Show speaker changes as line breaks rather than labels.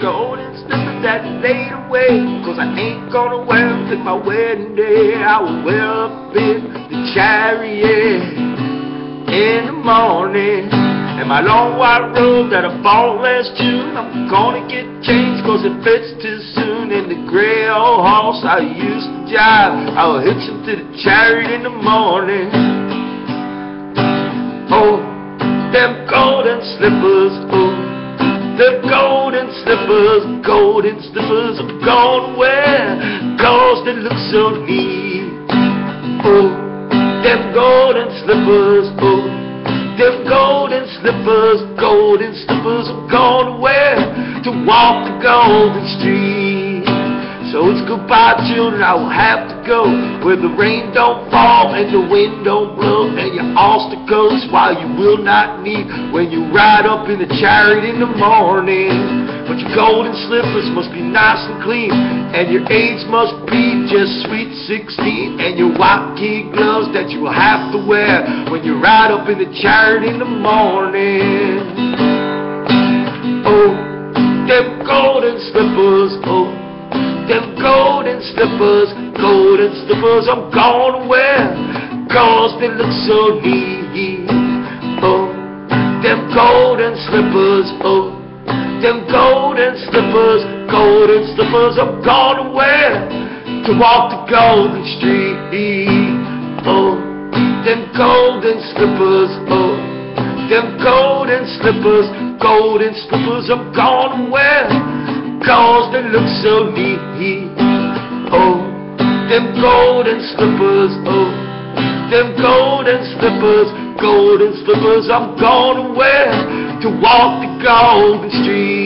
golden slippers that laid away. Cause I ain't gonna wear them till my wedding day. I will wear up in the chariot in the morning. And my long white robe that I bought last June, I'm gonna get changed cause it fits too soon. In the gray old horse I used to drive, I will hitch him to the chariot in the morning. Oh, them golden slippers, oh, the golden slippers, golden slippers I'm gonna wear, cause they look so neat. Oh, them golden slippers, oh. Them golden slippers, golden slippers I'm gonna wear to walk the golden street. So it's goodbye, children, I will have to go where the rain don't fall and the wind don't blow and your coats while you will not need when you ride up in the chariot in the morning. But your golden slippers must be nice and clean and your age must be just sweet 16 and your white kid gloves that you will have to wear when you ride up in the chariot in the morning. Oh, them golden slippers, oh, golden slippers, golden slippers I'm gonna wear, cause they look so neat. Oh, them golden slippers, oh, them golden slippers, golden slippers I'm gonna wear to walk the golden street. Oh, them golden slippers, oh, them golden slippers, golden slippers I'm gonna wear, cause they look so neat. Oh, them golden slippers, oh, them golden slippers, golden slippers I'm gonna wear to walk the golden street.